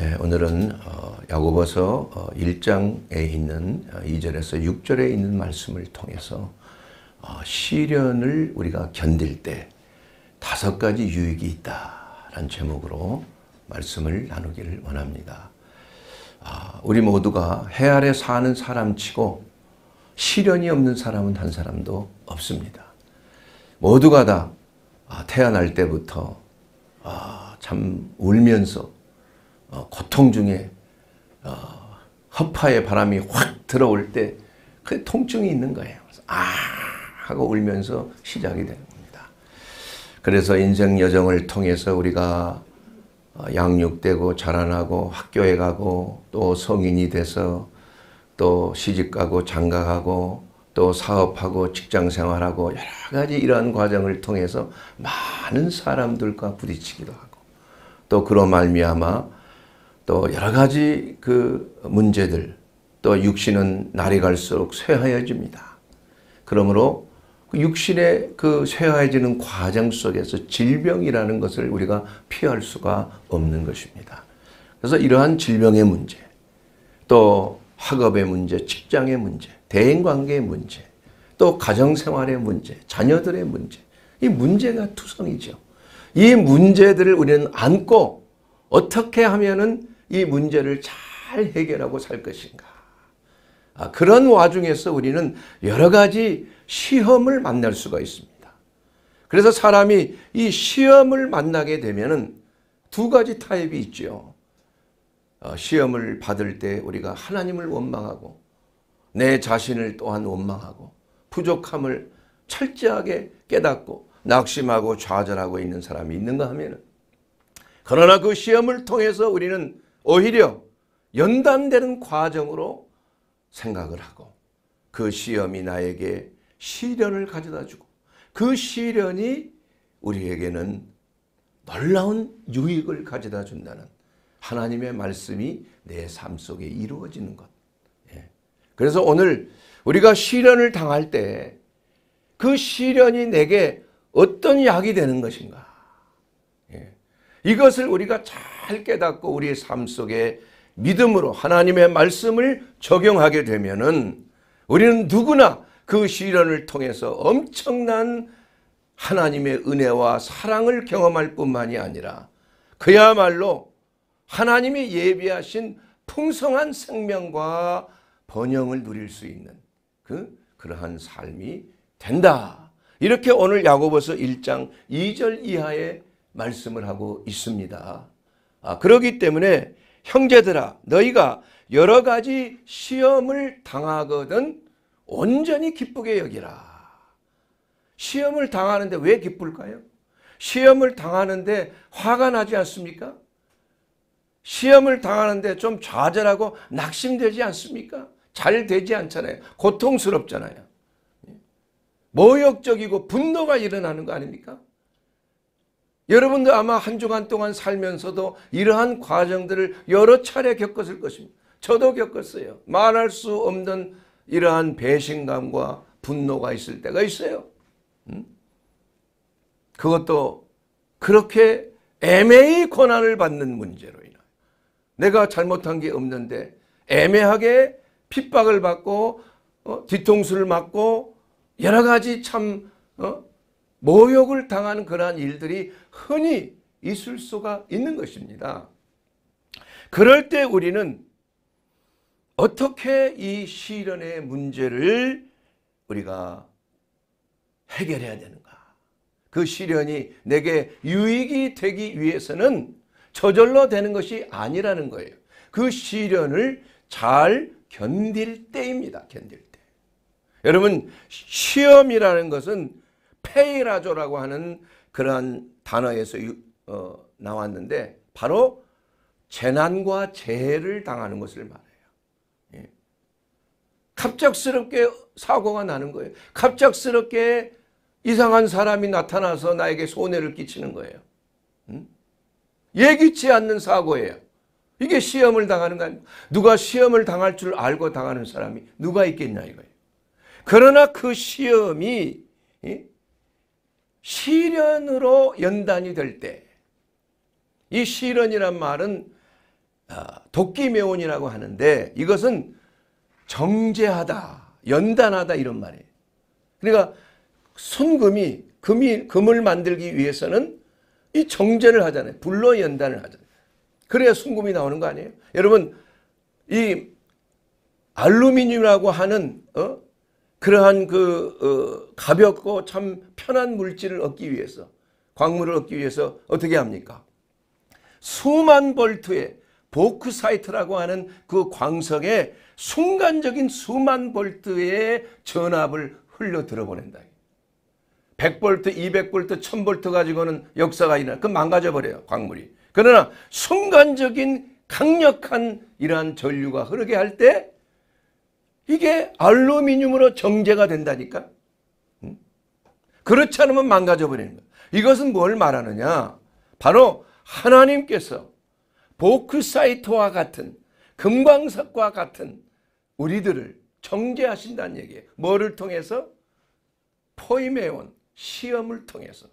예, 오늘은 어, 야고보서 어, 1장에 있는 어, 2절에서 6절에 있는 말씀을 통해서 어, 시련을 우리가 견딜 때 다섯 가지 유익이 있다라는 제목으로 말씀을 나누기를 원합니다. 아, 우리 모두가 해 아래 사는 사람치고 시련이 없는 사람은 한 사람도 없습니다. 모두가 다 아, 태어날 때부터 아, 참 울면서 어, 고통 중에 어, 허파의 바람이 확 들어올 때 그 통증이 있는 거예요. 아 하고 울면서 시작이 되는 겁니다. 그래서 인생 여정을 통해서 우리가 어, 양육되고 자라나고 학교에 가고 또 성인이 돼서 또 시집 가고 장가 가고 또 사업하고 직장 생활하고 여러 가지 이러한 과정을 통해서 많은 사람들과 부딪히기도 하고 또 그로 말미암아 또 여러 가지 그 문제들 또 육신은 날이 갈수록 쇠하여집니다. 그러므로 그 육신의 그 쇠하여지는 과정 속에서 질병이라는 것을 우리가 피할 수가 없는 것입니다. 그래서 이러한 질병의 문제, 또 학업의 문제, 직장의 문제, 대인 관계의 문제, 또 가정 생활의 문제, 자녀들의 문제, 이 문제가 투성이죠. 이 문제들을 우리는 안고 어떻게 하면은 이 문제를 잘 해결하고 살 것인가. 아, 그런 와중에서 우리는 여러 가지 시험을 만날 수가 있습니다. 그래서 사람이 이 시험을 만나게 되면은 두 가지 타입이 있죠. 어, 시험을 받을 때 우리가 하나님을 원망하고 내 자신을 또한 원망하고 부족함을 철저하게 깨닫고 낙심하고 좌절하고 있는 사람이 있는가 하면은 그러나 그 시험을 통해서 우리는 오히려 연단되는 과정으로 생각을 하고 그 시험이 나에게 시련을 가져다 주고 그 시련이 우리에게는 놀라운 유익을 가져다 준다는 하나님의 말씀이 내 삶 속에 이루어지는 것. 예. 그래서 오늘 우리가 시련을 당할 때 그 시련이 내게 어떤 약이 되는 것인가. 예. 이것을 우리가 잘 깨닫고 우리의 삶 속에 믿음으로 하나님의 말씀을 적용하게 되면은 우리는 누구나 그 시련을 통해서 엄청난 하나님의 은혜와 사랑을 경험할 뿐만이 아니라 그야말로 하나님이 예비하신 풍성한 생명과 번영을 누릴 수 있는 그 그러한 삶이 된다. 이렇게 오늘 야고보서 1장 2절 이하의 말씀을 하고 있습니다. 아, 그러기 때문에 형제들아 너희가 여러 가지 시험을 당하거든 온전히 기쁘게 여기라. 시험을 당하는데 왜 기쁠까요? 시험을 당하는데 화가 나지 않습니까? 시험을 당하는데 좀 좌절하고 낙심되지 않습니까? 잘 되지 않잖아요. 고통스럽잖아요. 모욕적이고 분노가 일어나는 거 아닙니까? 여러분도 아마 한 주간 동안 살면서도 이러한 과정들을 여러 차례 겪었을 것입니다. 저도 겪었어요. 말할 수 없는 이러한 배신감과 분노가 있을 때가 있어요. 음? 그것도 그렇게 애매히 고난을 받는 문제로 인하 내가 잘못한 게 없는데 애매하게 핍박을 받고 어, 뒤통수를 맞고 여러 가지 참 어, 모욕을 당하는 그러한 일들이 흔히 있을 수가 있는 것입니다. 그럴 때 우리는 어떻게 이 시련의 문제를 우리가 해결해야 되는가? 그 시련이 내게 유익이 되기 위해서는 저절로 되는 것이 아니라는 거예요. 그 시련을 잘 견딜 때입니다. 견딜 때. 여러분 시험이라는 것은 페이라조라고 하는 그러한 단어에서 어, 나왔는데 바로 재난과 재해를 당하는 것을 말해요. 예. 갑작스럽게 사고가 나는 거예요. 갑작스럽게 이상한 사람이 나타나서 나에게 손해를 끼치는 거예요. 음? 예기치 않는 사고예요. 이게 시험을 당하는 거 아니에요. 누가 시험을 당할 줄 알고 당하는 사람이 누가 있겠냐 이거예요. 그러나 그 시험이 시련으로 연단이 될 때, 이 시련이란 말은 아, 도끼매원이라고 하는데 이것은 정제하다, 연단하다 이런 말이에요. 그러니까 손금이 금이 금을 만들기 위해서는 이 정제를 하잖아요. 불로 연단을 하잖아요. 그래야 순금이 나오는 거 아니에요? 여러분 이 알루미늄이라고 하는 어? 그러한 그 어, 가볍고 참 편한 물질을 얻기 위해서 광물을 얻기 위해서 어떻게 합니까? 수만 볼트의 보크사이트라고 하는 그 광석에 순간적인 수만 볼트의 전압을 흘려 들어보낸다. 100볼트, 200볼트, 1000볼트 가지고는 역사가 일어나. 그 망가져 버려요, 광물이. 그러나 순간적인 강력한 이러한 전류가 흐르게 할 때 이게 알루미늄으로 정제가 된다니까. 그렇지 않으면 망가져 버리는 거예요. 이것은 뭘 말하느냐? 바로 하나님께서 보크사이트와 같은 금광석과 같은 우리들을 정죄하신다는 얘기예요. 뭐를 통해서? 포임해온 시험을 통해서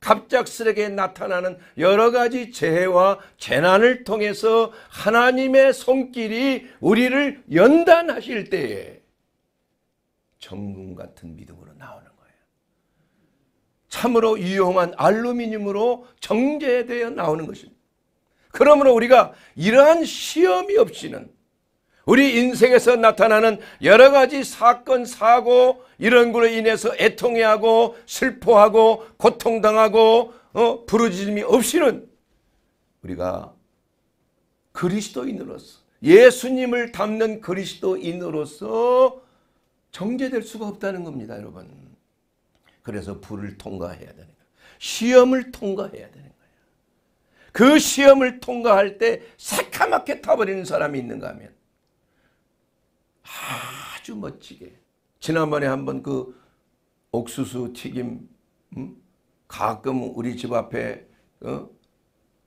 갑작스럽게 나타나는 여러 가지 재해와 재난을 통해서 하나님의 손길이 우리를 연단하실 때에 정금 같은 믿음으로 나오는 거예요. 참으로 유용한 알루미늄으로 정제되어 나오는 것입니다. 그러므로 우리가 이러한 시험이 없이는 우리 인생에서 나타나는 여러 가지 사건, 사고 이런 걸로 인해서 애통해하고 슬퍼하고 고통당하고 어, 부르짖음이 없이는 우리가 그리스도인으로서 예수님을 닮는 그리스도인으로서 정제될 수가 없다는 겁니다, 여러분. 그래서 불을 통과해야 되는 거예요. 시험을 통과해야 되는 거예요. 그 시험을 통과할 때 새카맣게 타버리는 사람이 있는가 하면 아주 멋지게 지난번에 한번 그 옥수수 튀김 음? 가끔 우리 집 앞에 어?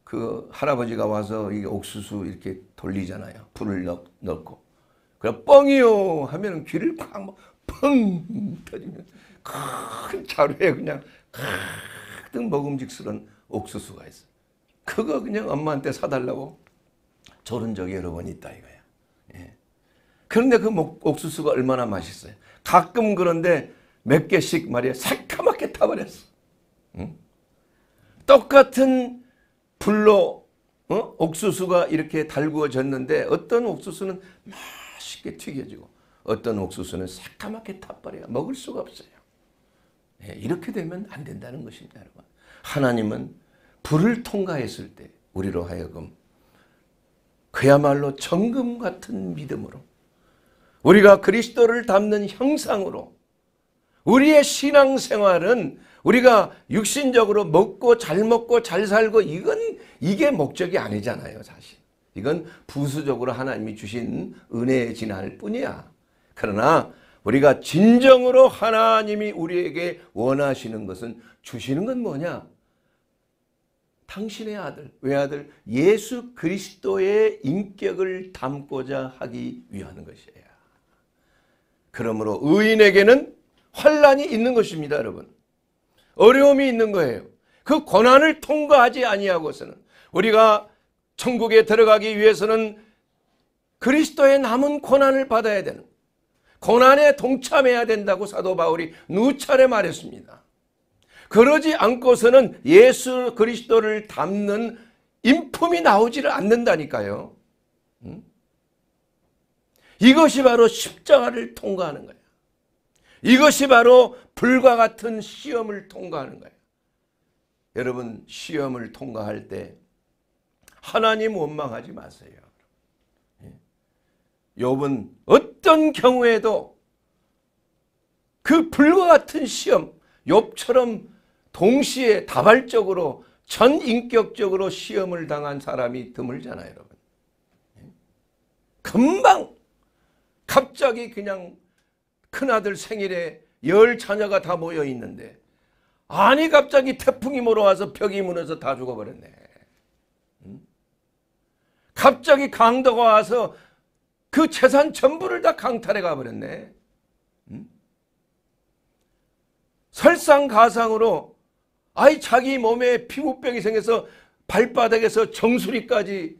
그 할아버지가 와서 이 옥수수 이렇게 돌리잖아요. 불을 넣, 넣고. 그래 뻥이요 하면 귀를 콱펑 터지면 큰 자루에 그냥 가득 먹음직스러운 옥수수가 있어. 그거 그냥 엄마한테 사달라고 저런 적이 여러 번 있다 이거야. 예. 그런데 그 옥수수가 얼마나 맛있어요. 가끔 그런데 몇 개씩 말이야 새카맣게 타버렸어. 응? 똑같은 불로 어? 옥수수가 이렇게 달구어졌는데 어떤 옥수수는 맛있게 튀겨지고 어떤 옥수수는 새까맣게 타버려요. 먹을 수가 없어요. 예, 이렇게 되면 안 된다는 것입니다. 여러분. 하나님은 불을 통과했을 때 우리로 하여금 그야말로 정금 같은 믿음으로 우리가 그리스도를 담는 형상으로 우리의 신앙생활은 우리가 육신적으로 먹고 잘 먹고 잘 살고 이건 이게 목적이 아니잖아요, 사실. 이건 부수적으로 하나님이 주신 은혜의 진할 뿐이야. 그러나 우리가 진정으로 하나님이 우리에게 원하시는 것은 주시는 건 뭐냐? 당신의 아들, 외아들 예수 그리스도의 인격을 담고자 하기 위하는 것이에요. 그러므로 의인에게는 환란이 있는 것입니다, 여러분. 어려움이 있는 거예요. 그 고난을 통과하지 아니하고서는 우리가 천국에 들어가기 위해서는 그리스도의 남은 고난을 받아야 되는 고난에 동참해야 된다고 사도 바울이 누차례 말했습니다. 그러지 않고서는 예수 그리스도를 담는 인품이 나오지를 않는다니까요. 이것이 바로 십자가를 통과하는 거예요. 이것이 바로 불과 같은 시험을 통과하는 거예요. 여러분 시험을 통과할 때 하나님 원망하지 마세요. 욥은 어떤 경우에도 그 불과 같은 시험, 욥처럼 동시에 다발적으로 전인격적으로 시험을 당한 사람이 드물잖아요, 여러분. 금방 갑자기 그냥 큰아들 생일에 열 자녀가 다 모여 있는데 아니 갑자기 태풍이 몰아와서 벽이 무너져 다 죽어버렸네. 갑자기 강도가 와서 그 재산 전부를 다 강탈해 가버렸네. 설상가상으로 아이 자기 몸에 피부병이 생겨서 발바닥에서 정수리까지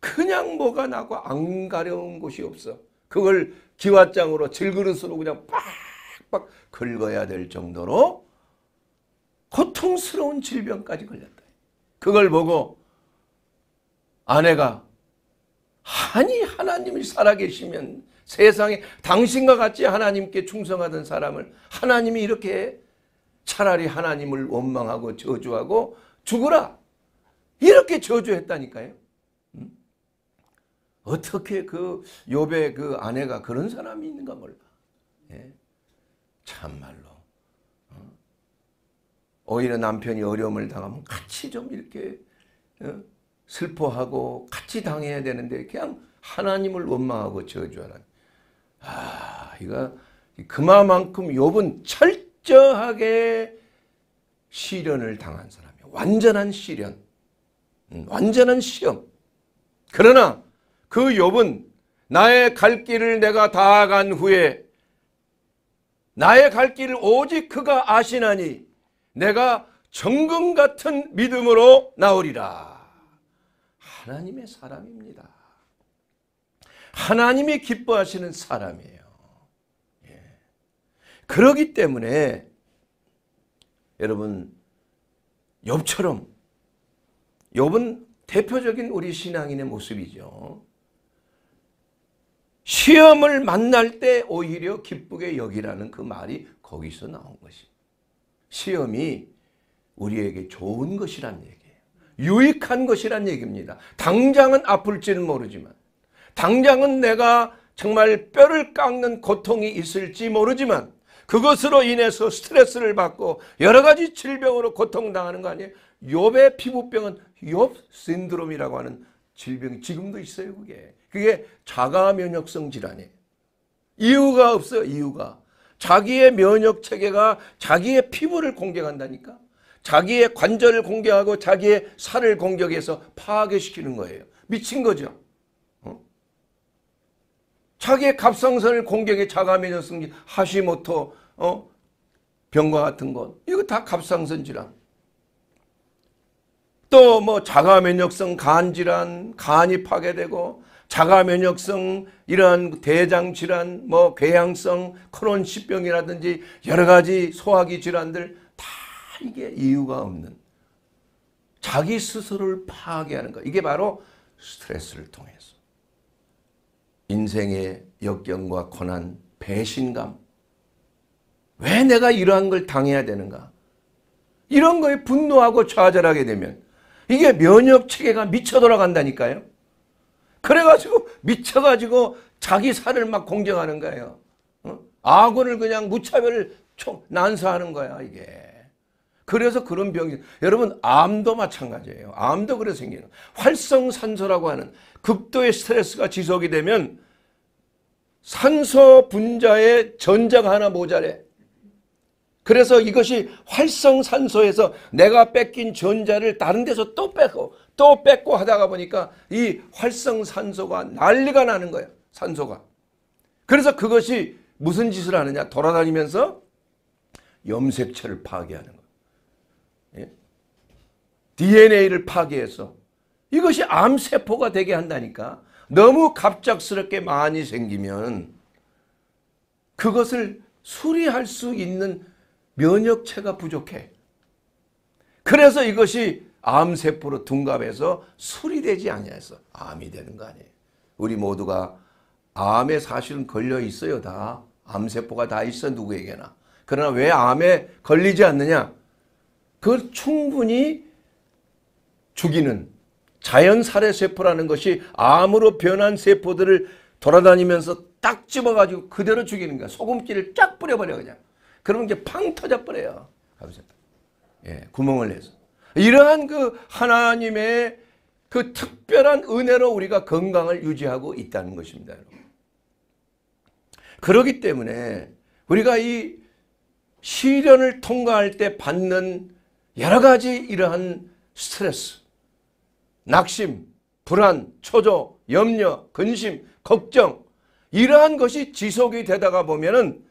그냥 뭐가 나고 안 가려운 곳이 없어. 그걸 기와장으로 질그릇으로 그냥 빡빡 긁어야 될 정도로 고통스러운 질병까지 걸렸다. 그걸 보고 아내가 아니 하나님이 살아계시면 세상에 당신과 같이 하나님께 충성하던 사람을 하나님이 이렇게 차라리 하나님을 원망하고 저주하고 죽으라 이렇게 저주했다니까요. 음? 어떻게 그 욥의 그 아내가 그런 사람이 있는가 몰라. 예? 참말로 어? 오히려 남편이 어려움을 당하면 같이 좀 이렇게 어? 슬퍼하고 같이 당해야 되는데 그냥 하나님을 원망하고 저주하라. 아, 이거 그만큼 욥은 철저하게 시련을 당한 사람이에요. 완전한 시련. 음, 완전한 시험. 그러나 그 욥은 나의 갈 길을 내가 다 간 후에 나의 갈 길을 오직 그가 아시나니 내가 정금 같은 믿음으로 나오리라. 하나님의 사람입니다. 하나님이 기뻐하시는 사람이에요. 예. 그러기 때문에 여러분 욥처럼 욥은 대표적인 우리 신앙인의 모습이죠. 시험을 만날 때 오히려 기쁘게 여기라는 그 말이 거기서 나온 것입니다. 시험이 우리에게 좋은 것이란 얘기예요. 유익한 것이란 얘기입니다. 당장은 아플지는 모르지만 당장은 내가 정말 뼈를 깎는 고통이 있을지 모르지만 그것으로 인해서 스트레스를 받고 여러 가지 질병으로 고통당하는 거 아니에요? 욥의 피부병은 욥 신드롬이라고 하는 질병이 지금도 있어요, 그게. 그게 자가 면역성 질환이에요. 이유가 없어요, 이유가. 자기의 면역 체계가 자기의 피부를 공격한다니까. 자기의 관절을 공격하고 자기의 살을 공격해서 파괴시키는 거예요. 미친 거죠. 어? 자기의 갑상선을 공격해 자가 면역성 하시모토 어? 병과 같은 것. 이거 다 갑상선 질환. 또 뭐 자가 면역성 간 질환, 간이 파괴되고 자가 면역성 이러한 대장 질환, 뭐 궤양성 크론시병이라든지 여러 가지 소화기 질환들 다 이게 이유가 없는 자기 스스로를 파괴하는 것. 이게 바로 스트레스를 통해서 인생의 역경과 고난, 배신감. 왜 내가 이러한 걸 당해야 되는가? 이런 거에 분노하고 좌절하게 되면 이게 면역 체계가 미쳐 돌아간다니까요. 그래가지고 미쳐가지고 자기 살을 막 공격하는 거예요. 어? 아군을 그냥 무차별 총 난사하는 거야 이게. 그래서 그런 병이 여러분 암도 마찬가지예요. 암도 그래 생기는 활성산소라고 하는 극도의 스트레스가 지속이 되면 산소 분자의 전자가 하나 모자래. 그래서 이것이 활성산소에서 내가 뺏긴 전자를 다른 데서 또 뺏고 또 뺏고 하다가 보니까 이 활성산소가 난리가 나는 거예요. 산소가. 그래서 그것이 무슨 짓을 하느냐 돌아다니면서 염색체를 파괴하는 거예요. 예? DNA를 파괴해서 이것이 암세포가 되게 한다니까 너무 갑작스럽게 많이 생기면 그것을 수리할 수 있는 면역체가 부족해. 그래서 이것이 암세포로 둔갑해서 수리되지 아니해서 암이 되는 거 아니에요. 우리 모두가 암에 사실은 걸려 있어요 다. 암세포가 다 있어 누구에게나. 그러나 왜 암에 걸리지 않느냐? 그걸 충분히 죽이는 자연 살해 세포라는 것이 암으로 변한 세포들을 돌아다니면서 딱 집어가지고 그대로 죽이는 거야. 소금기를 쫙 뿌려버려 그냥. 그러면 이제 팡 터져버려요. 예, 구멍을 내서. 이러한 그 하나님의 그 특별한 은혜로 우리가 건강을 유지하고 있다는 것입니다. 여러분. 그렇기 때문에 우리가 이 시련을 통과할 때 받는 여러 가지 이러한 스트레스, 낙심, 불안, 초조, 염려, 근심, 걱정 이러한 것이 지속이 되다가 보면은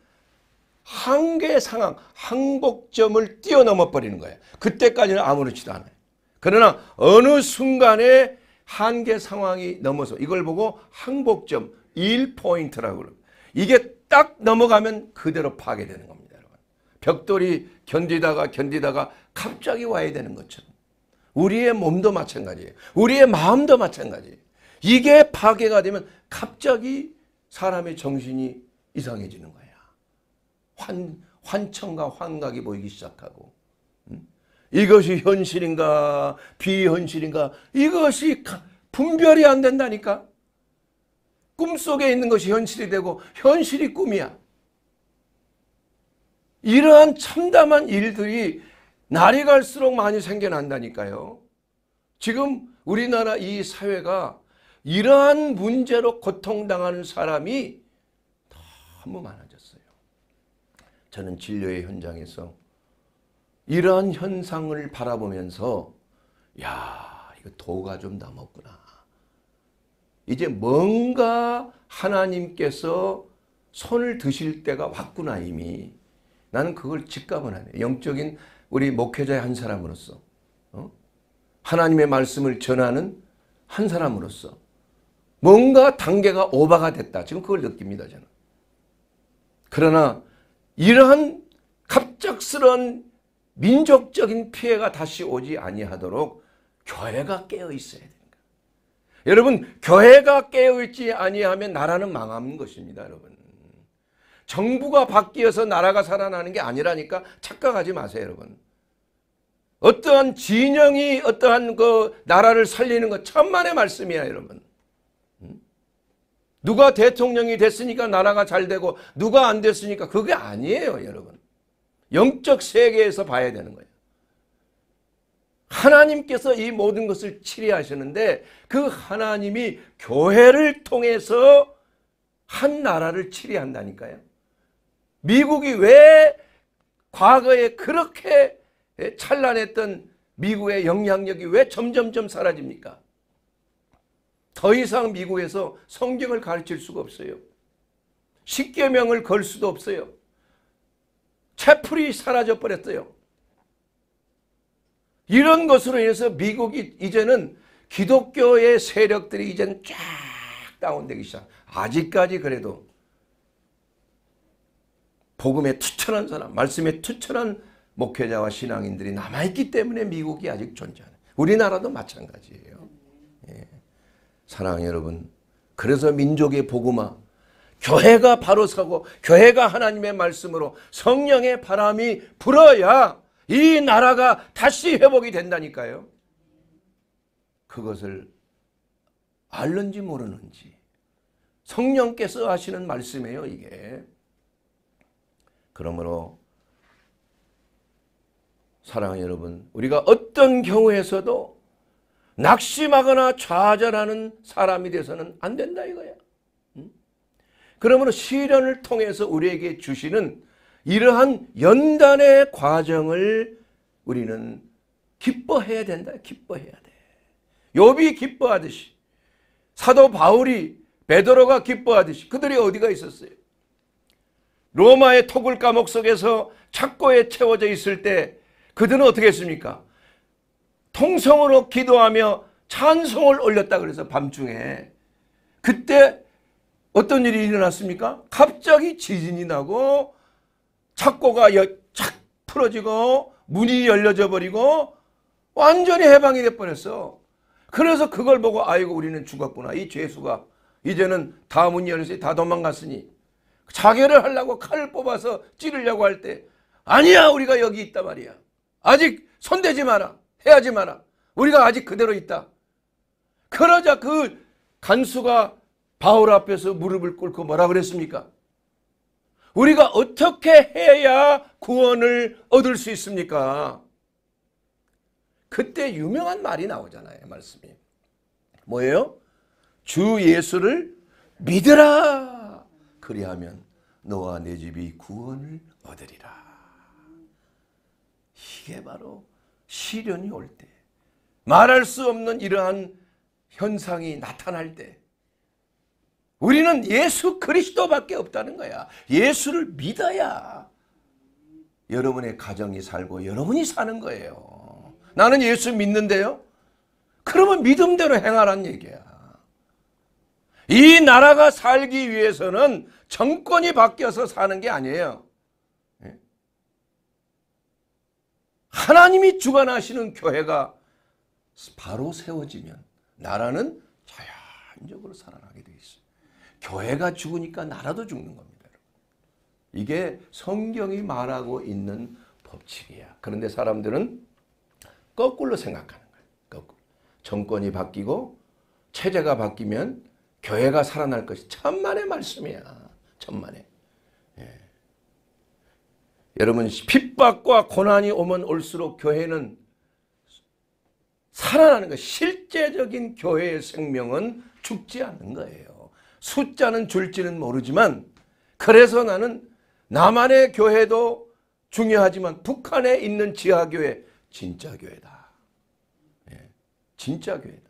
한계 상황, 항복점을 뛰어넘어 버리는 거예요. 그때까지는 아무렇지도 않아요. 그러나 어느 순간에 한계 상황이 넘어서 이걸 보고 항복점 1포인트라고 그래요. 이게 딱 넘어가면 그대로 파괴되는 겁니다. 여러분. 벽돌이 견디다가 견디다가 갑자기 와야 되는 것처럼 우리의 몸도 마찬가지예요. 우리의 마음도 마찬가지예요. 이게 파괴가 되면 갑자기 사람의 정신이 이상해지는 거야. 환, 환청과 환각이 보이기 시작하고 음? 이것이 현실인가 비현실인가 이것이 분별이 안 된다니까? 꿈속에 있는 것이 현실이 되고 현실이 꿈이야. 이러한 참담한 일들이 날이 갈수록 많이 생겨난다니까요. 지금 우리나라 이 사회가 이러한 문제로 고통당하는 사람이 너무 많아졌어요 저는 진료의 현장에서 이러한 현상을 바라보면서 야 이거 도가 좀 남았구나. 이제 뭔가 하나님께서 손을 드실 때가 왔구나 이미. 나는 그걸 직감을 하네. 영적인 우리 목회자의 한 사람으로서 어? 하나님의 말씀을 전하는 한 사람으로서 뭔가 단계가 오바가 됐다. 지금 그걸 느낍니다 저는. 그러나 이러한 갑작스런 민족적인 피해가 다시 오지 아니하도록 교회가 깨어 있어야 됩니다. 여러분, 교회가 깨어 있지 아니하면 나라는 망하는 것입니다, 여러분. 정부가 바뀌어서 나라가 살아나는 게 아니라니까 착각하지 마세요, 여러분. 어떠한 진영이 어떠한 그 나라를 살리는 것 천만의 말씀이야, 여러분. 누가 대통령이 됐으니까 나라가 잘 되고 누가 안 됐으니까 그게 아니에요, 여러분. 영적 세계에서 봐야 되는 거예요. 하나님께서 이 모든 것을 치리하시는데 그 하나님이 교회를 통해서 한 나라를 치리한다니까요. 미국이 왜 과거에 그렇게 찬란했던 미국의 영향력이 왜 점점점 사라집니까? 더 이상 미국에서 성경을 가르칠 수가 없어요. 십계명을 걸 수도 없어요. 채플이 사라져 버렸어요. 이런 것으로 인해서 미국이 이제는 기독교의 세력들이 이제는 쫙 다운되기 시작. 아직까지 그래도 복음에 투철한 사람, 말씀에 투철한 목회자와 신앙인들이 남아있기 때문에 미국이 아직 존재하는. 우리나라도 마찬가지예요. 예. 사랑하는 여러분, 그래서 민족의 복음화, 교회가 바로 서고 교회가 하나님의 말씀으로 성령의 바람이 불어야 이 나라가 다시 회복이 된다니까요. 그것을 알는지 모르는지 성령께서 하시는 말씀이에요, 이게. 그러므로 사랑하는 여러분, 우리가 어떤 경우에서도 낙심하거나 좌절하는 사람이 돼서는 안 된다 이거야. 그러므로 시련을 통해서 우리에게 주시는 이러한 연단의 과정을 우리는 기뻐해야 된다. 기뻐해야 돼. 욥이 기뻐하듯이 사도 바울이 베드로가 기뻐하듯이 그들이 어디가 있었어요? 로마의 토굴 감옥 속에서 착고에 채워져 있을 때 그들은 어떻게 했습니까? 통성으로 기도하며 찬송을 올렸다 그래서 밤중에 그때 어떤 일이 일어났습니까? 갑자기 지진이 나고 착고가 착 풀어지고 문이 열려져 버리고 완전히 해방이 돼 버렸어. 그래서 그걸 보고 아이고 우리는 죽었구나. 이 죄수가 이제는 다 문이 열렸으니 다 도망갔으니 자결을 하려고 칼을 뽑아서 찌르려고 할 때 아니야 우리가 여기 있다 말이야. 아직 손대지 마라. 해하지 마라. 우리가 아직 그대로 있다. 그러자 그 간수가 바울 앞에서 무릎을 꿇고 뭐라 그랬습니까? 우리가 어떻게 해야 구원을 얻을 수 있습니까? 그때 유명한 말이 나오잖아요. 말씀이. 뭐예요? 주 예수를 믿으라. 그리하면 너와 내 집이 구원을 얻으리라. 이게 바로 시련이 올 때, 말할 수 없는 이러한 현상이 나타날 때, 우리는 예수 그리스도밖에 없다는 거야. 예수를 믿어야 여러분의 가정이 살고 여러분이 사는 거예요. 나는 예수 믿는데요. 그러면 믿음대로 행하란 얘기야. 이 나라가 살기 위해서는 정권이 바뀌어서 사는 게 아니에요. 예? 하나님이 주관하시는 교회가 바로 세워지면 나라는 자연적으로 살아나게 돼 있어요. 교회가 죽으니까 나라도 죽는 겁니다. 이게 성경이 말하고 있는 법칙이야. 그런데 사람들은 거꾸로 생각하는 거예요. 거꾸로. 정권이 바뀌고 체제가 바뀌면 교회가 살아날 것이 천만의 말씀이야. 천만의. 예. 여러분 핍박과 고난이 오면 올수록 교회는 살아나는 것, 실제적인 교회의 생명은 죽지 않는 거예요. 숫자는 줄지는 모르지만 그래서 나는 남한의 교회도 중요하지만 북한에 있는 지하교회 진짜 교회다. 예, 진짜 교회다.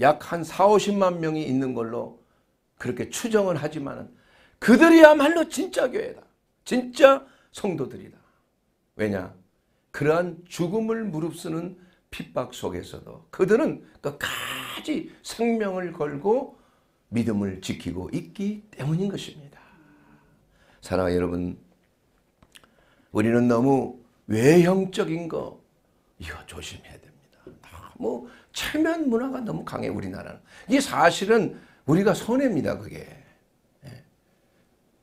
약 한 4, 50만 명이 있는 걸로 그렇게 추정을 하지만 그들이야말로 진짜 교회다. 진짜 성도들이다. 왜냐? 그러한 죽음을 무릅쓰는 핍박 속에서도 그들은 끝까지 생명을 걸고 믿음을 지키고 있기 때문인 것입니다. 사랑하는 여러분, 우리는 너무 외형적인 거 이거 조심해야 됩니다. 너무 체면 문화가 너무 강해 우리나라는. 이게 사실은 우리가 손해입니다. 그게. 예.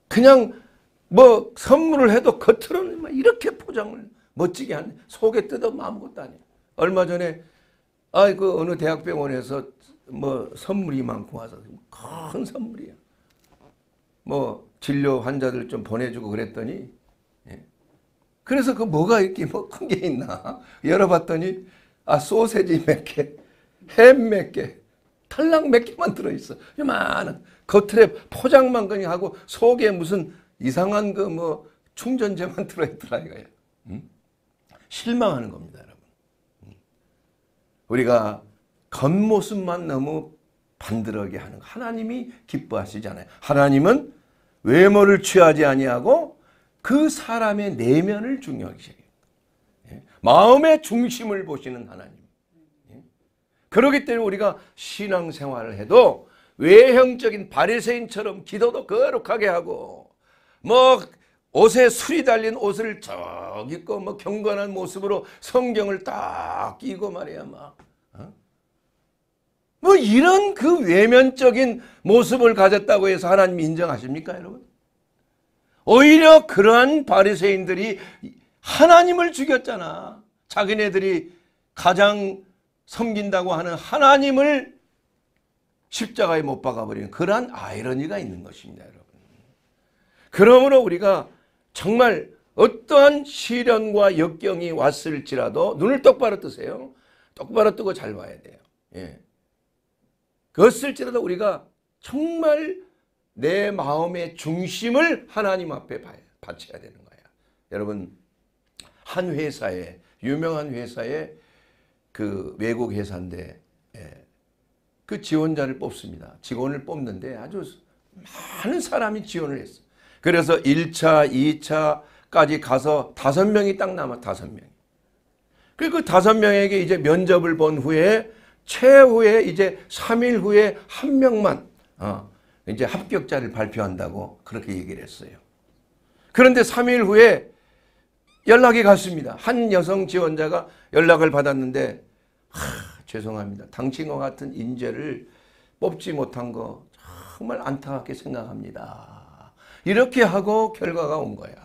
그냥 뭐 선물을 해도 겉으로는 이렇게 포장을 멋지게 하는 속에 뜯어면 아무것도 아니에요. 얼마 전에 아그 어느 대학병원에서 뭐 선물이 많고 와서 큰 선물이야. 뭐 진료 환자들 좀 보내주고 그랬더니 예. 그래서 그 뭐가 이렇게 뭐 큰 게 있나 열어봤더니 아 소세지 몇 개, 햄 몇 개, 탈락 몇 개만 들어있어. 요만한 겉에 포장만 그냥 하고 속에 무슨 이상한 그 뭐 충전재만 들어있더라 이거야. 응? 실망하는 겁니다, 여러분. 우리가 겉모습만 너무 반들어게 하는 하나님이 기뻐하시잖아요. 하나님은 외모를 취하지 아니하고 그 사람의 내면을 중요하게 예? 마음의 중심을 보시는 하나님. 예? 그렇기 때문에 우리가 신앙생활을 해도 외형적인 바리새인처럼 기도도 거룩하게 하고 뭐 옷에 술이 달린 옷을 쫙 입고 뭐 경건한 모습으로 성경을 딱 끼고 말이야 막. 어? 뭐 이런 그 외면적인 모습을 가졌다고 해서 하나님 인정하십니까 여러분? 오히려 그러한 바리새인들이 하나님을 죽였잖아. 자기네들이 가장 섬긴다고 하는 하나님을 십자가에 못 박아버리는 그러한 아이러니가 있는 것입니다. 그러므로 우리가 정말 어떠한 시련과 역경이 왔을지라도 눈을 똑바로 뜨세요. 똑바로 뜨고 잘 봐야 돼요. 예. 그것을지라도 우리가 정말 내 마음의 중심을 하나님 앞에 바쳐야 되는 거예요. 여러분 한 회사에 유명한 회사에 그 외국 회사인데 예. 그 지원자를 뽑습니다. 직원을 뽑는데 아주 많은 사람이 지원을 했어. 그래서 1차, 2차까지 가서 다섯 명이 딱 남아 다섯 명. 그리고 그 다섯 명에게 이제 면접을 본 후에 최후에 이제 3일 후에 한 명만 어, 이제 합격자를 발표한다고 그렇게 얘기를 했어요. 그런데 3일 후에 연락이 갔습니다. 한 여성 지원자가 연락을 받았는데 하, 죄송합니다. 당신과 같은 인재를 뽑지 못한 거 정말 안타깝게 생각합니다. 이렇게 하고 결과가 온 거야.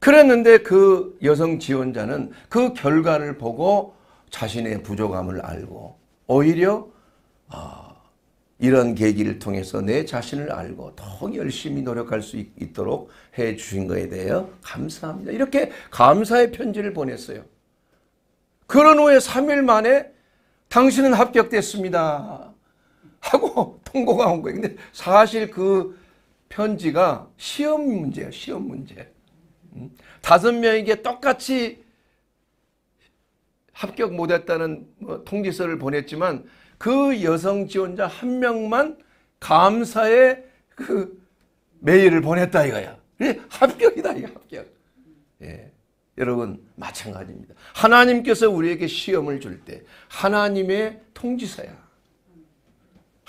그랬는데 그 여성 지원자는 그 결과를 보고 자신의 부족함을 알고 오히려 아, 이런 계기를 통해서 내 자신을 알고 더 열심히 노력할 수 있 도록 해 주신 것에 대해 감사합니다. 이렇게 감사의 편지를 보냈어요. 그런 후에 3일 만에 당신은 합격됐습니다. 하고 통보가 온 거예요. 근데 사실 그 편지가 시험 문제예요. 시험 문제. 음? 다섯 명에게 똑같이 합격 못했다는 뭐 통지서를 보냈지만 그 여성 지원자 한 명만 감사의 그 메일을 보냈다 이거야. 합격이다 이거 합격. 예. 여러분 마찬가지입니다. 하나님께서 우리에게 시험을 줄 때 하나님의 통지서야.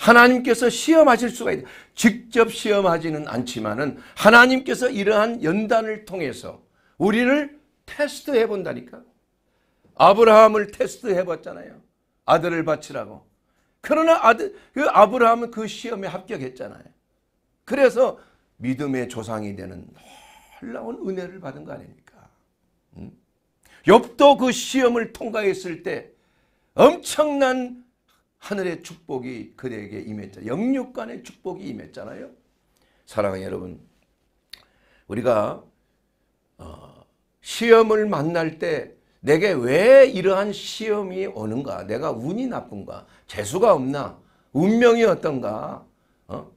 하나님께서 시험하실 수가 있다. 직접 시험하지는 않지만은 하나님께서 이러한 연단을 통해서 우리를 테스트해 본다니까. 아브라함을 테스트해 봤잖아요. 아들을 바치라고. 그러나 아들 그 아브라함은 그 시험에 합격했잖아요. 그래서 믿음의 조상이 되는 놀라운 은혜를 받은 거 아닙니까? 음? 욥도 그 시험을 통과했을 때 엄청난 하늘의 축복이 그에게 임했죠. 영육간의 축복이 임했잖아요. 사랑하는 여러분, 우리가 어, 시험을 만날 때 내게 왜 이러한 시험이 오는가? 내가 운이 나쁜가? 재수가 없나? 운명이 어떤가? 어?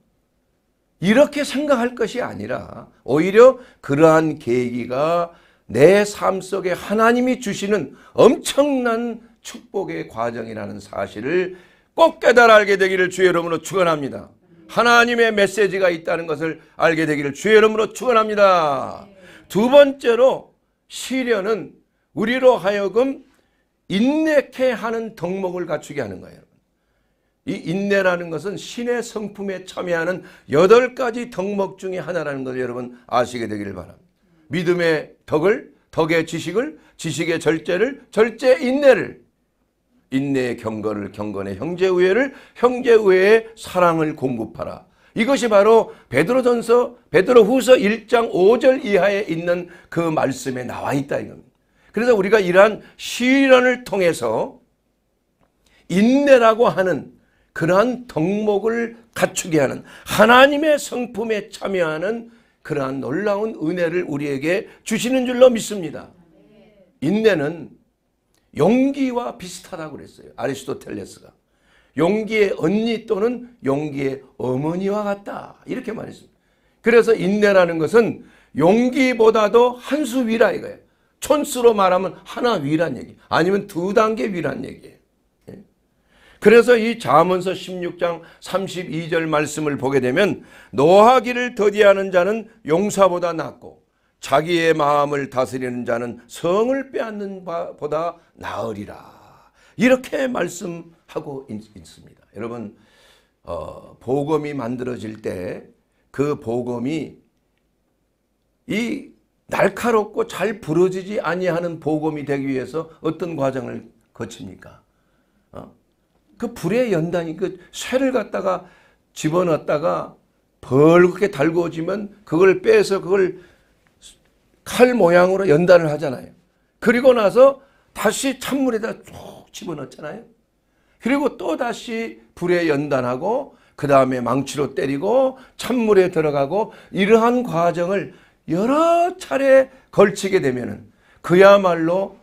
이렇게 생각할 것이 아니라 오히려 그러한 계기가 내 삶 속에 하나님이 주시는 엄청난 축복의 과정이라는 사실을 꼭 깨달아 알게 되기를 주의 이름으로 축원합니다. 하나님의 메시지가 있다는 것을 알게 되기를 주의 이름으로 축원합니다. 두 번째로 시련은 우리로 하여금 인내케 하는 덕목을 갖추게 하는 거예요. 이 인내라는 것은 신의 성품에 참여하는 여덟 가지 덕목 중에 하나라는 것을 여러분 아시게 되기를 바랍니다. 믿음의 덕을, 덕의 지식을, 지식의 절제를, 절제 인내를, 인내의 경건을, 경건의 형제우애를, 형제우애의 사랑을 공급하라. 이것이 바로 베드로전서, 베드로후서 1장 5절 이하에 있는 그 말씀에 나와 있다 이겁니다. 그래서 우리가 이러한 시련을 통해서 인내라고 하는 그러한 덕목을 갖추게 하는 하나님의 성품에 참여하는 그러한 놀라운 은혜를 우리에게 주시는 줄로 믿습니다. 인내는 용기와 비슷하다고 그랬어요. 아리스토텔레스가. 용기의 언니 또는 용기의 어머니와 같다. 이렇게 말했습니다. 그래서 인내라는 것은 용기보다도 한 수 위라 이거예요. 촌수로 말하면 하나 위란 얘기. 아니면 두 단계 위란 얘기예요. 예? 그래서 이 자문서 16장 32절 말씀을 보게 되면 노하기를 더디하는 자는 용사보다 낫고 자기의 마음을 다스리는 자는 성을 빼앗는 보다 나으리라. 이렇게 말씀하고 있 습니다. 여러분 어, 복음이 만들어질 때 그 복음이 이 날카롭고 잘 부러지지 아니하는 복음이 되기 위해서 어떤 과정을 거칩니까? 어? 그 불의 연단이 그 쇠를 갖다가 집어넣었다가 벌겋게 달구어지면 그걸 빼서 그걸 칼 모양으로 연단을 하잖아요. 그리고 나서 다시 찬물에다 쭉 집어넣잖아요. 그리고 또 다시 불에 연단하고 그 다음에 망치로 때리고 찬물에 들어가고 이러한 과정을 여러 차례 걸치게 되면은 그야말로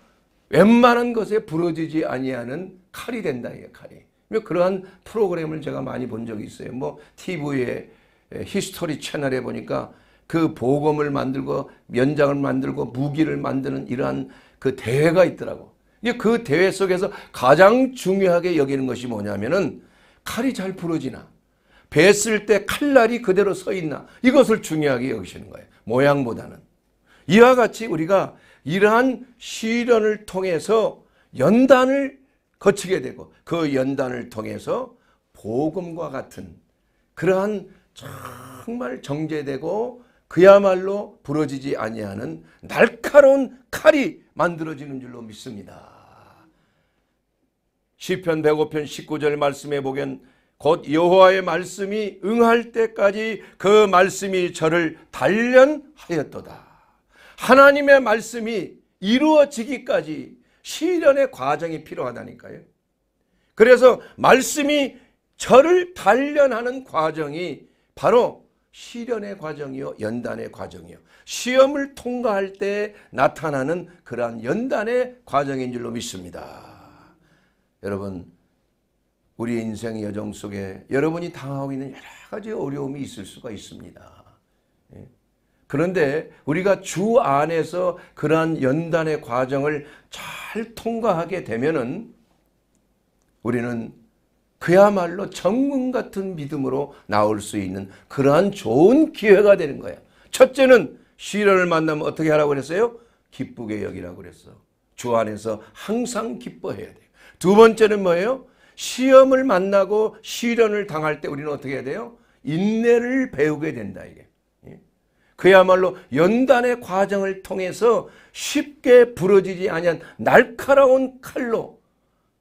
웬만한 것에 부러지지 아니하는 칼이 된다 이게 칼이. 그러한 프로그램을 제가 많이 본 적이 있어요. 뭐 TV에 히스토리 채널에 보니까 그 보검을 만들고 면장을 만들고 무기를 만드는 이러한 그 대회가 있더라고. 그 대회 속에서 가장 중요하게 여기는 것이 뭐냐면은 칼이 잘 부러지나 벴을 때 칼날이 그대로 서 있나 이것을 중요하게 여기시는 거예요. 모양보다는. 이와 같이 우리가 이러한 시련을 통해서 연단을 거치게 되고 그 연단을 통해서 복음과 같은 그러한 정말 정제되고 그야말로 부러지지 아니하는 날카로운 칼이 만들어지는 줄로 믿습니다. 시편 105편 19절 말씀에 보면 곧 여호와의 말씀이 응할 때까지 그 말씀이 저를 단련하였도다. 하나님의 말씀이 이루어지기까지 시련의 과정이 필요하다니까요. 그래서 말씀이 저를 단련하는 과정이 바로 시련의 과정이요, 연단의 과정이요. 시험을 통과할 때 나타나는 그러한 연단의 과정인 줄로 믿습니다. 여러분, 우리 인생 여정 속에 여러분이 당하고 있는 여러 가지 어려움이 있을 수가 있습니다. 예. 그런데 우리가 주 안에서 그러한 연단의 과정을 잘 통과하게 되면은 우리는 그야말로 정문 같은 믿음으로 나올 수 있는 그러한 좋은 기회가 되는 거예요. 첫째는 시련을 만나면 어떻게 하라고 그랬어요? 기쁘게 여기라고 그랬어. 주 안에서 항상 기뻐해야 돼요. 두 번째는 뭐예요? 시험을 만나고 시련을 당할 때 우리는 어떻게 해야 돼요? 인내를 배우게 된다 이게. 예. 그야말로 연단의 과정을 통해서 쉽게 부러지지 아니한 날카로운 칼로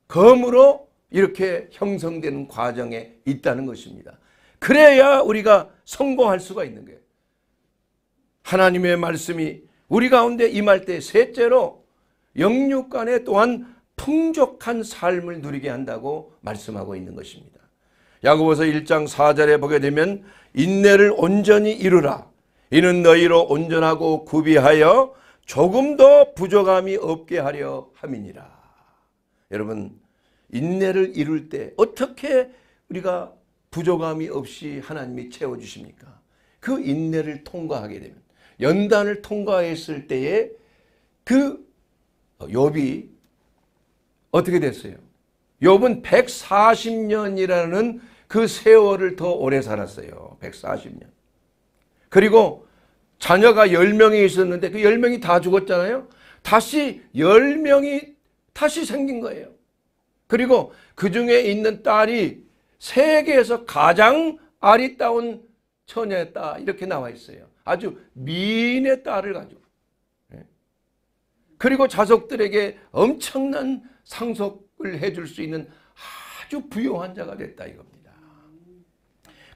검으로 이렇게 형성되는 과정에 있다는 것입니다. 그래야 우리가 성공할 수가 있는 거예요. 하나님의 말씀이 우리 가운데 임할 때 셋째로 영육 간에 또한 풍족한 삶을 누리게 한다고 말씀하고 있는 것입니다. 야고보서 1장 4절에 보게 되면 인내를 온전히 이루라. 이는 너희로 온전하고 구비하여 조금 더 부족함이 없게 하려 함이니라. 여러분 인내를 이룰 때 어떻게 우리가 부족함이 없이 하나님이 채워 주십니까? 그 인내를 통과하게 되면 연단을 통과했을 때에 그 욥이 어떻게 됐어요? 욥은 140년이라는 그 세월을 더 오래 살았어요. 140년. 그리고 자녀가 10명이 있었는데 그 10명이 다 죽었잖아요. 다시 10명이 다시 생긴 거예요. 그리고 그 중에 있는 딸이 세계에서 가장 아리따운 처녀의 딸 이렇게 나와 있어요. 아주 미인의 딸을 가지고. 예. 그리고 자석들에게 엄청난 상속을 해줄 수 있는 아주 부유한 자가 됐다 이겁니다.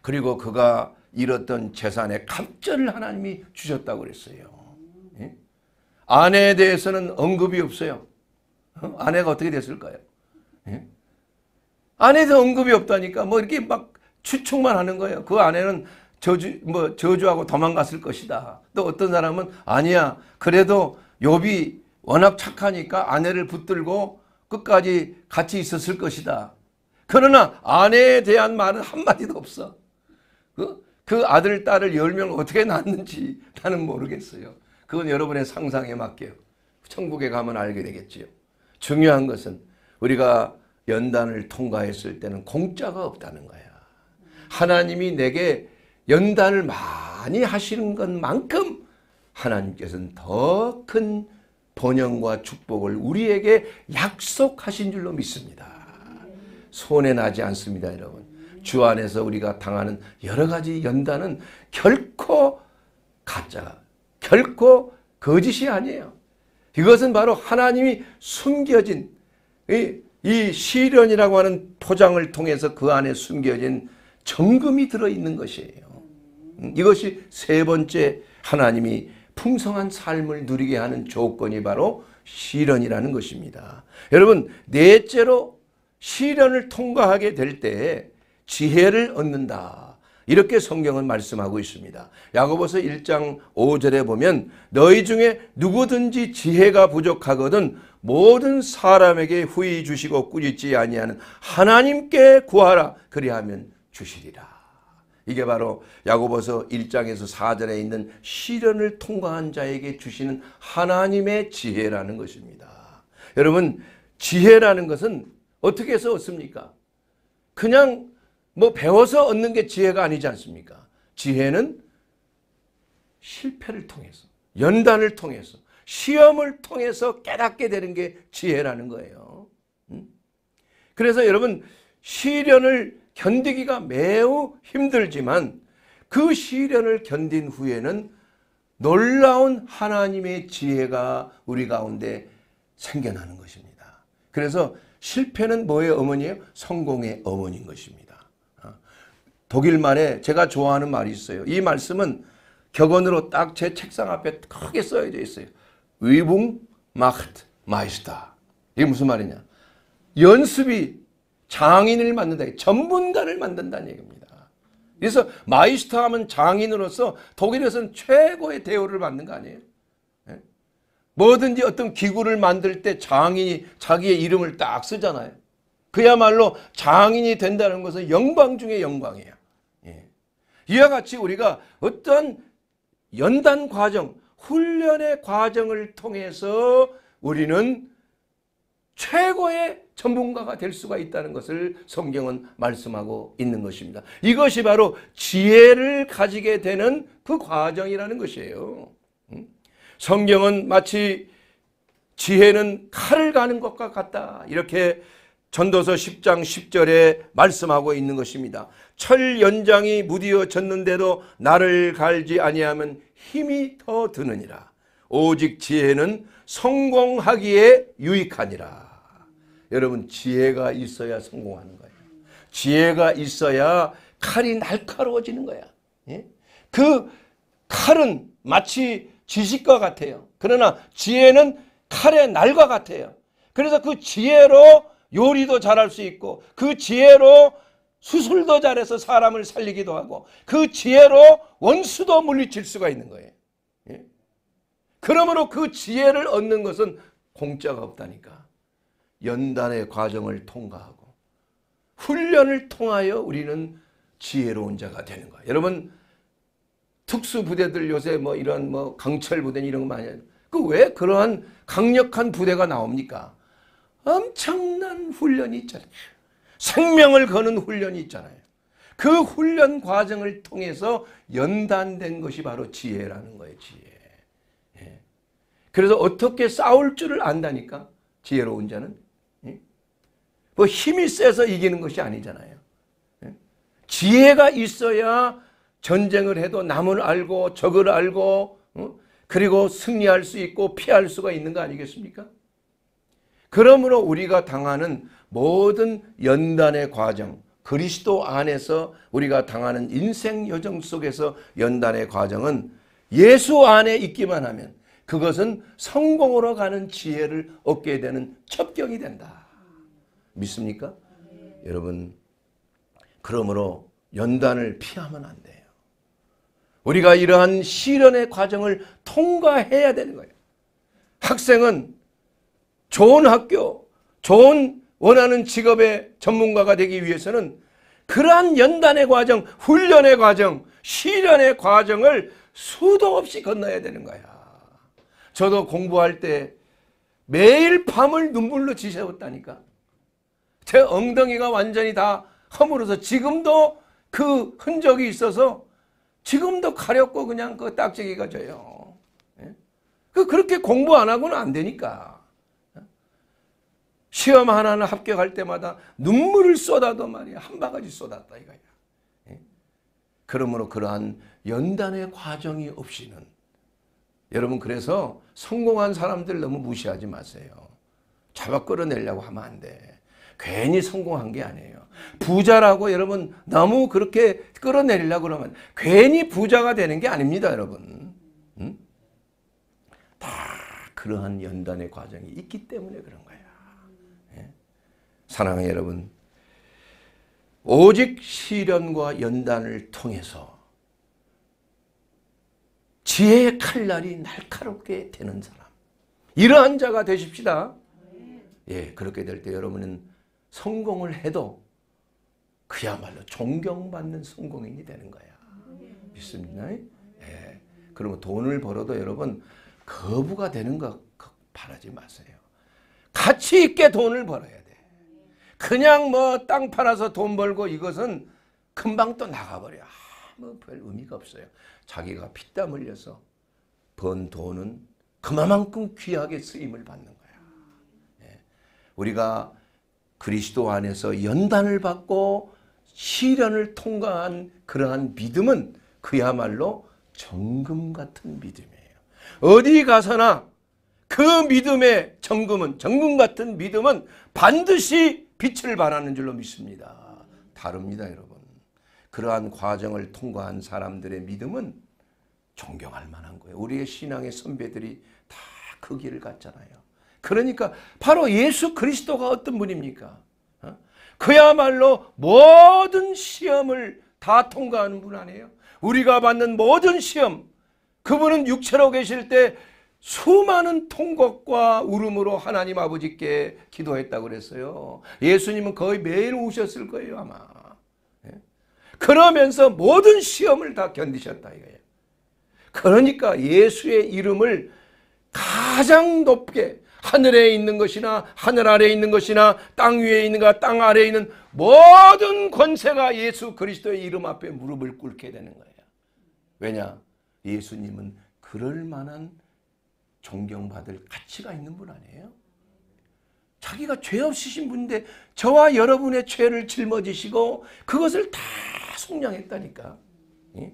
그리고 그가 잃었던 재산의 갑절을 하나님이 주셨다고 그랬어요. 예? 아내에 대해서는 언급이 없어요. 어? 아내가 어떻게 됐을까요? 예? 아내도 언급이 없다니까 뭐 이렇게 막 추측만 하는 거예요. 그 아내는 저주 뭐 저주하고 도망갔을 것이다. 또 어떤 사람은 아니야. 그래도 욥이 워낙 착하니까 아내를 붙들고 끝까지 같이 있었을 것이다. 그러나 아내에 대한 말은 한마디도 없어. 그, 그 아들, 딸을 열명 어떻게 낳는지 나는 모르겠어요. 그건 여러분의 상상에 맡겨요. 천국에 가면 알게 되겠지요. 중요한 것은 우리가 연단을 통과했을 때는 공짜가 없다는 거야. 하나님이 내게 연단을 많이 하시는 것만큼 하나님께서는 더 큰 번영과 축복을 우리에게 약속하신 줄로 믿습니다. 손해 나지 않습니다, 여러분. 주 안에서 우리가 당하는 여러 가지 연단은 결코 가짜, 결코 거짓이 아니에요. 이것은 바로 하나님이 숨겨진 이, 이 시련이라고 하는 포장을 통해서 그 안에 숨겨진 정금이 들어있는 것이에요. 음, 이것이 세 번째 하나님이 풍성한 삶을 누리게 하는 조건이 바로 시련이라는 것입니다. 여러분, 넷째로 시련을 통과하게 될 때 지혜를 얻는다. 이렇게 성경은 말씀하고 있습니다. 야고보서 1장 5절에 보면 너희 중에 누구든지 지혜가 부족하거든 모든 사람에게 후히 주시고 꾸짖지 아니하는 하나님께 구하라 그리하면 주시리라. 이게 바로 야고보서 1장에서 4절에 있는 시련을 통과한 자에게 주시는 하나님의 지혜라는 것입니다. 여러분, 지혜라는 것은 어떻게 해서 얻습니까? 그냥 뭐 배워서 얻는 게 지혜가 아니지 않습니까? 지혜는 실패를 통해서, 연단을 통해서, 시험을 통해서 깨닫게 되는 게 지혜라는 거예요. 그래서 여러분, 시련을 견디기가 매우 힘들지만 그 시련을 견딘 후에는 놀라운 하나님의 지혜가 우리 가운데 생겨나는 것입니다. 그래서 실패는 뭐의 어머니예요? 성공의 어머니인 것입니다. 어? 독일 말에 제가 좋아하는 말이 있어요. 이 말씀은 격언으로 딱 제 책상 앞에 크게 써져 있어요. macht Meister. 이게 무슨 말이냐? 연습이 장인을 만든다. 전문가를 만든다는 얘기입니다. 그래서 마이스터 하면 장인으로서 독일에서는 최고의 대우를 받는 거 아니에요? 네? 뭐든지 어떤 기구를 만들 때 장인이 자기의 이름을 딱 쓰잖아요. 그야말로 장인이 된다는 것은 영광 중의 영광이에요. 예. 이와 같이 우리가 어떤 연단 과정, 훈련의 과정을 통해서 우리는 최고의 전문가가 될 수가 있다는 것을 성경은 말씀하고 있는 것입니다. 이것이 바로 지혜를 가지게 되는 그 과정이라는 것이에요. 성경은 마치 지혜는 칼을 가는 것과 같다. 이렇게 전도서 10장 10절에 말씀하고 있는 것입니다. 철 연장이 무디어 졌는데도 나를 갈지 아니하면 힘이 더 드느니라. 오직 지혜는 성공하기에 유익하니라. 여러분 지혜가 있어야 성공하는 거예요. 지혜가 있어야 칼이 날카로워지는 거야. 예? 그 칼은 마치 지식과 같아요. 그러나 지혜는 칼의 날과 같아요. 그래서 그 지혜로 요리도 잘할 수 있고 그 지혜로 수술도 잘해서 사람을 살리기도 하고 그 지혜로 원수도 물리칠 수가 있는 거예요. 예? 그러므로 그 지혜를 얻는 것은 공짜가 없다니까. 연단의 과정을 통과하고 훈련을 통하여 우리는 지혜로운 자가 되는 거예요. 여러분 특수 부대들 요새 뭐 이런 뭐 강철 부대 이런 거 많이 그 왜 그러한 강력한 부대가 나옵니까? 엄청난 훈련이 있잖아요. 생명을 거는 훈련이 있잖아요. 그 훈련 과정을 통해서 연단된 것이 바로 지혜라는 거예요. 지혜. 예. 그래서 어떻게 싸울 줄을 안다니까 지혜로운 자는 예? 뭐 힘이 세서 이기는 것이 아니잖아요. 예? 지혜가 있어야 전쟁을 해도 남을 알고 적을 알고 어? 그리고 승리할 수 있고 피할 수가 있는 거 아니겠습니까? 그러므로 우리가 당하는 모든 연단의 과정, 그리스도 안에서 우리가 당하는 인생 여정 속에서 연단의 과정은 예수 안에 있기만 하면 그것은 성공으로 가는 지혜를 얻게 되는 첩경이 된다. 믿습니까? 여러분, 그러므로 연단을 피하면 안 돼요. 우리가 이러한 시련의 과정을 통과해야 되는 거예요. 학생은 좋은 학교, 좋은 원하는 직업의 전문가가 되기 위해서는 그러한 연단의 과정, 훈련의 과정, 시련의 과정을 수도 없이 건너야 되는 거야. 저도 공부할 때 매일 밤을 눈물로 지새웠다니까. 제 엉덩이가 완전히 다 허물어서 지금도 그 흔적이 있어서 지금도 가렵고 그냥 그 딱지기가 져요. 예? 그 그렇게 공부 안 하고는 안 되니까. 시험 하나는 합격할 때마다 눈물을 쏟아도 말이야. 한 바가지 쏟았다 이거야. 예? 그러므로 그러한 연단의 과정이 없이는 여러분 그래서 성공한 사람들 너무 무시하지 마세요. 잡아 끌어내려고 하면 안 돼. 괜히 성공한 게 아니에요. 부자라고 여러분 너무 그렇게 끌어내리려고 그러면 괜히 부자가 되는 게 아닙니다, 여러분. 응? 다 그러한 연단의 과정이 있기 때문에 그런. 예? 사랑하는 여러분, 오직 시련과 연단을 통해서 지혜의 칼날이 날카롭게 되는 사람. 이러한 자가 되십시다. 예, 그렇게 될 때 여러분은 성공을 해도 그야말로 존경받는 성공인이 되는 거야. 믿습니다. 예. 그러면 돈을 벌어도 여러분 거부가 되는 거 바라지 마세요. 가치 있게 돈을 벌어야 돼. 그냥 뭐 땅 팔아서 돈 벌고 이것은 금방 또 나가버려. 아무 별 의미가 없어요. 자기가 피땀 흘려서 번 돈은 그만큼 귀하게 쓰임을 받는 거야. 예. 우리가 그리스도 안에서 연단을 받고 시련을 통과한 그러한 믿음은 그야말로 정금 같은 믿음이에요. 어디 가서나 그 믿음의 정금은 정금 같은 믿음은 반드시 빛을 발하는 줄로 믿습니다. 다릅니다, 여러분. 그러한 과정을 통과한 사람들의 믿음은 존경할 만한 거예요. 우리의 신앙의 선배들이 다 그 길을 갔잖아요. 그러니까 바로 예수 그리스도가 어떤 분입니까? 그야말로 모든 시험을 다 통과하는 분 아니에요? 우리가 받는 모든 시험, 그분은 육체로 계실 때 수많은 통곡과 울음으로 하나님 아버지께 기도했다고 그랬어요. 예수님은 거의 매일 우셨을 거예요, 아마. 예? 그러면서 모든 시험을 다 견디셨다 이거예요. 그러니까 예수의 이름을 가장 높게 하늘에 있는 것이나 하늘 아래에 있는 것이나 땅 위에 있는가 땅 아래에 있는 모든 권세가 예수 그리스도의 이름 앞에 무릎을 꿇게 되는 거예요. 왜냐? 예수님은 그럴 만한 존경받을 가치가 있는 분 아니에요? 자기가 죄 없으신 분인데 저와 여러분의 죄를 짊어지시고 그것을 다 속량했다니까.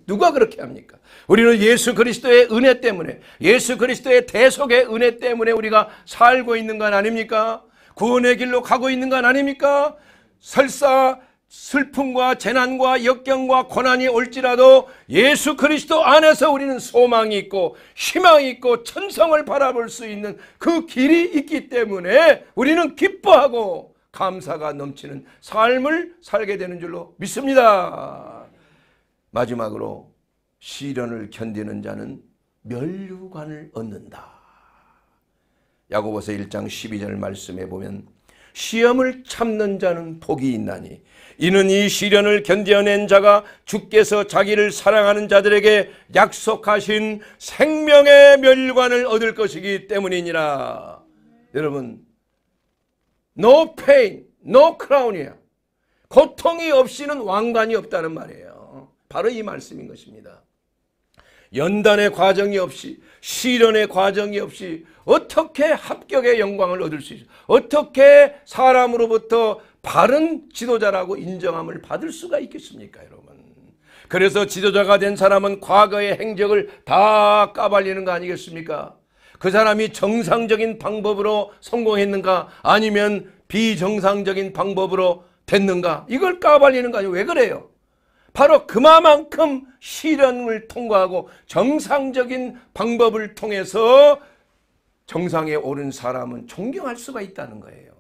누가 그렇게 합니까? 우리는 예수 그리스도의 은혜 때문에 예수 그리스도의 대속의 은혜 때문에 우리가 살고 있는 건 아닙니까? 구원의 길로 가고 있는 건 아닙니까? 설사 슬픔과 재난과 역경과 고난이 올지라도 예수 그리스도 안에서 우리는 소망이 있고 희망이 있고 천성을 바라볼 수 있는 그 길이 있기 때문에 우리는 기뻐하고 감사가 넘치는 삶을 살게 되는 줄로 믿습니다. 마지막으로 시련을 견디는 자는 멸류관을 얻는다. 야고보서 1장 12절 말씀에 보면 시험을 참는 자는 복이 있나니 이는 이 시련을 견뎌낸 자가 주께서 자기를 사랑하는 자들에게 약속하신 생명의 멸관을 얻을 것이기 때문이니라. 여러분, no pain, no crown이야. 고통이 없이는 왕관이 없다는 말이에요. 바로 이 말씀인 것입니다. 연단의 과정이 없이 시련의 과정이 없이 어떻게 합격의 영광을 얻을 수 있어? 어떻게 사람으로부터 바른 지도자라고 인정함을 받을 수가 있겠습니까, 여러분? 그래서 지도자가 된 사람은 과거의 행적을 다 까발리는 거 아니겠습니까? 그 사람이 정상적인 방법으로 성공했는가 아니면 비정상적인 방법으로 됐는가 이걸 까발리는 거 아니에요. 왜 그래요? 바로 그만큼 시련을 통과하고 정상적인 방법을 통해서 정상에 오른 사람은 존경할 수가 있다는 거예요.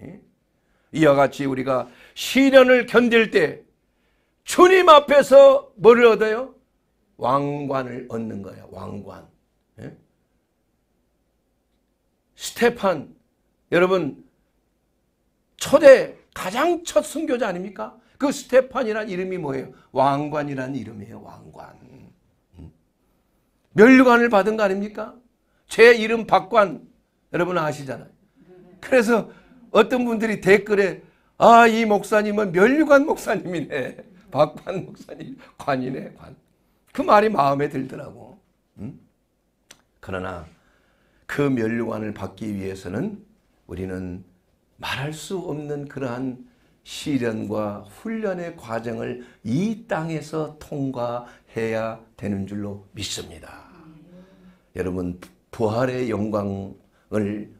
예? 이와 같이 우리가 시련을 견딜 때 주님 앞에서 뭐를 얻어요? 왕관을 얻는 거예요. 왕관. 예? 스테판 여러분 초대 가장 첫 순교자 아닙니까? 그 스테판이란 이름이 뭐예요? 왕관이란 이름이에요. 왕관. 음. 멸관을 받은 거 아닙니까? 제 이름 박관 여러분 아시잖아요. 그래서 어떤 분들이 댓글에 아 이 목사님은 멸류관 목사님이네. 박관 목사님 관이네 관. 그 말이 마음에 들더라고. 음? 그러나 그 멸류관을 받기 위해서는 우리는 말할 수 없는 그러한 시련과 훈련의 과정을 이 땅에서 통과해야 되는 줄로 믿습니다. 여러분 부활의 영광을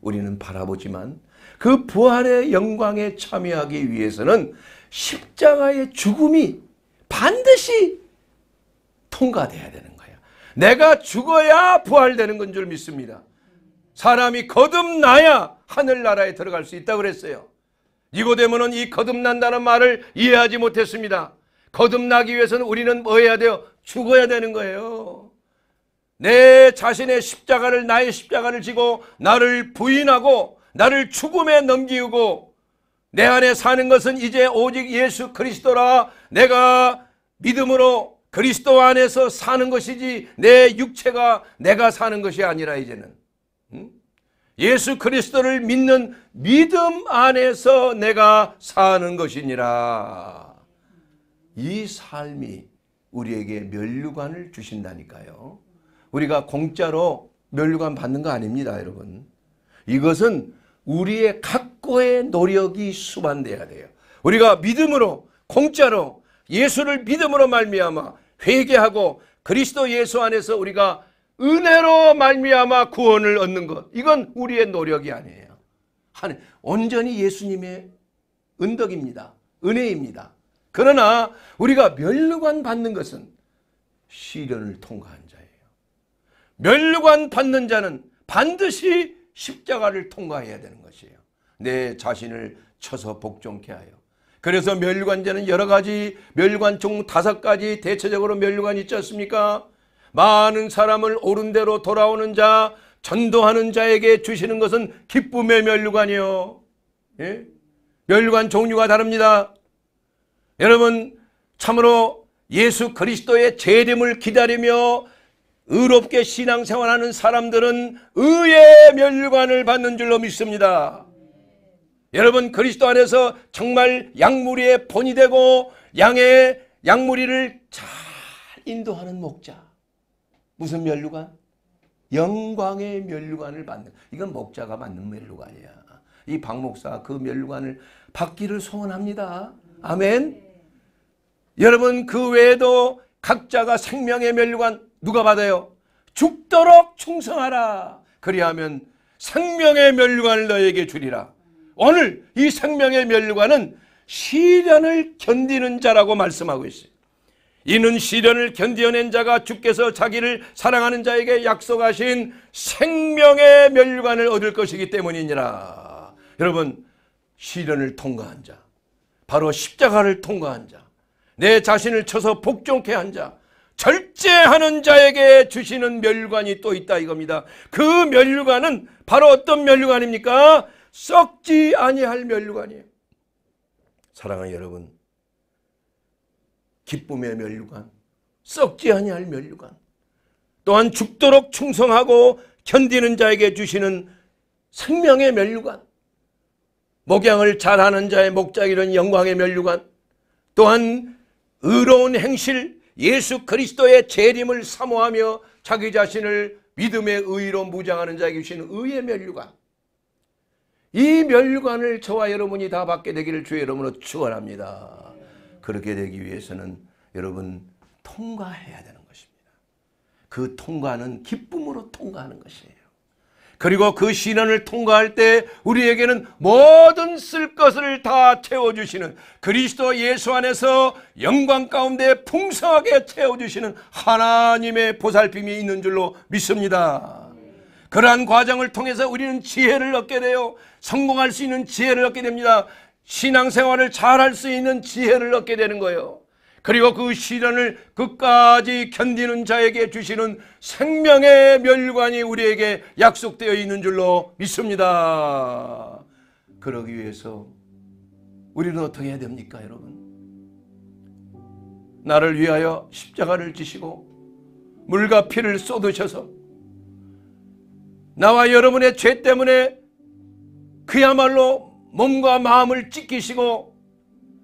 우리는 바라보지만 그 부활의 영광에 참여하기 위해서는 십자가의 죽음이 반드시 통과돼야 되는 거야. 내가 죽어야 부활되는 건 줄 믿습니다. 사람이 거듭나야 하늘나라에 들어갈 수 있다고 그랬어요. 니고데모는 이 거듭난다는 말을 이해하지 못했습니다. 거듭나기 위해서는 우리는 뭐 해야 돼요? 죽어야 되는 거예요. 내 자신의 십자가를 나의 십자가를 지고 나를 부인하고 나를 죽음에 넘기고 내 안에 사는 것은 이제 오직 예수 그리스도라 내가 믿음으로 그리스도 안에서 사는 것이지 내 육체가 내가 사는 것이 아니라 이제는 예수 그리스도를 믿는 믿음 안에서 내가 사는 것이니라. 이 삶이 우리에게 멸류관을 주신다니까요. 우리가 공짜로 멸류관 받는 거 아닙니다, 여러분. 이것은 우리의 각고의 노력이 수반돼야 돼요. 우리가 믿음으로 공짜로 예수를 믿음으로 말미암아 회개하고 그리스도 예수 안에서 우리가 은혜로 말미암아 구원을 얻는 것 이건 우리의 노력이 아니에요. 하늘 온전히 예수님의 은덕입니다. 은혜입니다. 그러나 우리가 멸류관 받는 것은 시련을 자예요. 멸류관 받는 자는 반드시 십자가를 통과해야 되는 것이에요. 내 자신을 쳐서 복종케 하여. 그래서 멸류관제는 여러 가지 멸류관 총 다섯 가지 대체적으로 멸류관이 있지 않습니까? 많은 사람을 옳은 대로 돌아오는 자, 전도하는 자에게 주시는 것은 기쁨의 멸류관이요. 예? 멸류관 종류가 다릅니다. 여러분, 참으로 예수 그리스도의 재림을 기다리며 의롭게 신앙생활하는 사람들은 의의 멸류관을 받는 줄로 믿습니다. 여러분 그리스도 안에서 정말 양무리의 본이 되고 양의 양무리를 잘 인도하는 목자. 무슨 멸류관? 영광의 멸류관을 받는 이건 목자가 받는 멸류관이야. 이 박 목사 그 멸류관을 받기를 소원합니다. 아멘. 여러분 그 외에도 각자가 생명의 멸류관 누가 받아요? 죽도록 충성하라. 그리하면 생명의 멸류관을 너에게 주리라. 오늘 이 생명의 멸류관은 시련을 견디는 자라고 말씀하고 있어요. 이는 시련을 견디어낸 자가 주께서 자기를 사랑하는 자에게 약속하신 생명의 멸류관을 얻을 것이기 때문이니라. 여러분, 시련을 통과한 자, 바로 십자가를 통과한 자, 내 자신을 쳐서 복종케 한 자, 절제하는 자에게 주시는 멸류관이 또 있다 이겁니다. 그 멸류관은 바로 어떤 멸류관입니까? 썩지 아니할 멸류관이에요. 사랑하는 여러분, 기쁨의 멸류관, 썩지 아니할 멸류관, 또한 죽도록 충성하고 견디는 자에게 주시는 생명의 멸류관, 목양을 잘하는 자의 목자기는 영광의 멸류관, 또한 의로운 행실, 예수 그리스도의 재림을 사모하며 자기 자신을 믿음의 의로 무장하는 자에게 주시는 의의 멸류관, 이 멸류관을 저와 여러분이 다 받게 되기를 주의 이름으로 축원합니다. 그렇게 되기 위해서는 여러분 통과해야 되는 것입니다. 그 통과는 기쁨으로 통과하는 것이에요. 그리고 그 시련을 통과할 때 우리에게는 모든 쓸 것을 다 채워주시는 그리스도 예수 안에서 영광 가운데 풍성하게 채워주시는 하나님의 보살핌이 있는 줄로 믿습니다. 그러한 과정을 통해서 우리는 지혜를 얻게 되어 성공할 수 있는 지혜를 얻게 됩니다. 신앙생활을 잘할 수 있는 지혜를 얻게 되는 거예요. 그리고 그 시련을 끝까지 견디는 자에게 주시는 생명의 멸관이 우리에게 약속되어 있는 줄로 믿습니다. 그러기 위해서 우리는 어떻게 해야 됩니까, 여러분? 나를 위하여 십자가를 지시고 물과 피를 쏟으셔서 나와 여러분의 죄 때문에 그야말로 몸과 마음을 찢기시고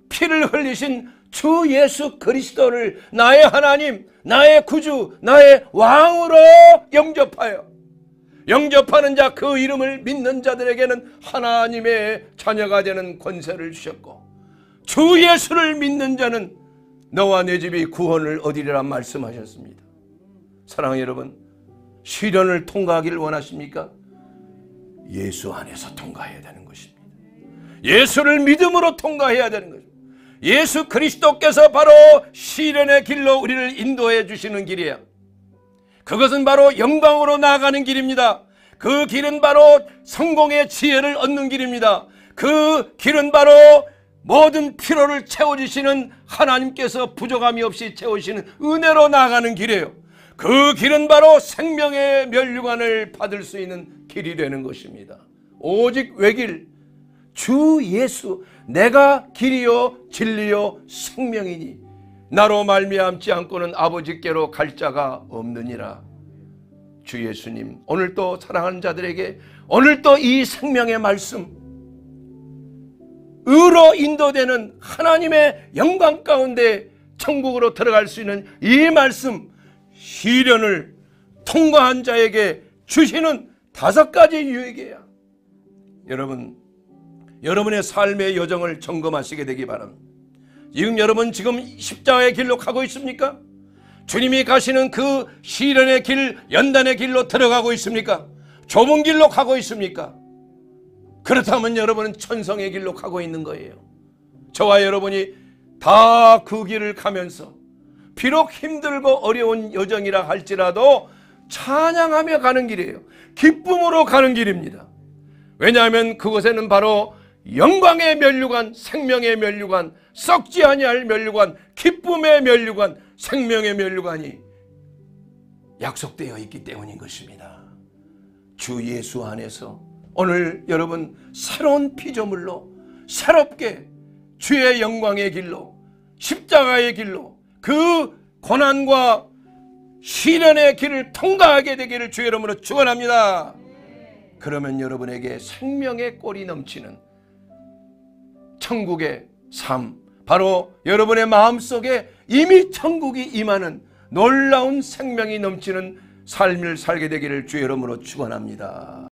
피를 흘리신 주 예수 그리스도를 나의 하나님, 나의 구주, 나의 왕으로 영접하여 영접하는 자 그 이름을 믿는 자들에게는 하나님의 자녀가 되는 권세를 주셨고 주 예수를 믿는 자는 너와 내 집이 구원을 얻으리라 말씀하셨습니다. 사랑하는 여러분, 시련을 통과하기를 원하십니까? 예수 안에서 통과해야 되는 것입니다. 예수를 믿음으로 통과해야 되는 것입니다. 예수 그리스도께서 바로 시련의 길로 우리를 인도해 주시는 길이에요. 그것은 바로 영광으로 나아가는 길입니다. 그 길은 바로 성공의 지혜를 얻는 길입니다. 그 길은 바로 모든 피로를 채워주시는 하나님께서 부족함이 없이 채우시는 은혜로 나아가는 길이에요. 그 길은 바로 생명의 멸류관을 받을 수 있는 길이 되는 것입니다. 오직 외길 주 예수 내가 길이요 진리요 생명이니 나로 말미암지 않고는 아버지께로 갈 자가 없느니라. 주 예수님 오늘 또 사랑하는 자들에게 오늘 또이 생명의 말씀 의로 인도되는 하나님의 영광 가운데 천국으로 들어갈 수 있는 이 말씀 시련을 통과한 자에게 주시는 다섯 가지 유익이에요. 여러분, 여러분의 삶의 여정을 점검하시게 되기 바랍니다. 지금 여러분 지금 십자가의 길로 가고 있습니까? 주님이 가시는 그 시련의 길, 연단의 길로 들어가고 있습니까? 좁은 길로 가고 있습니까? 그렇다면 여러분은 천성의 길로 가고 있는 거예요. 저와 여러분이 다 그 길을 가면서 비록 힘들고 어려운 여정이라 할지라도 찬양하며 가는 길이에요. 기쁨으로 가는 길입니다. 왜냐하면 그곳에는 바로 영광의 멸류관, 생명의 멸류관, 썩지 아니할 멸류관, 기쁨의 멸류관, 생명의 멸류관이 약속되어 있기 때문인 것입니다. 주 예수 안에서 오늘 여러분 새로운 피조물로 새롭게 주의 영광의 길로 십자가의 길로 그 고난과 시련의 길을 통과하게 되기를 주의 이름으로 축원합니다. 그러면 여러분에게 생명의 꼴이 넘치는 천국의 삶, 바로 여러분의 마음속에 이미 천국이 임하는 놀라운 생명이 넘치는 삶을 살게 되기를 주의 이름으로 축원합니다.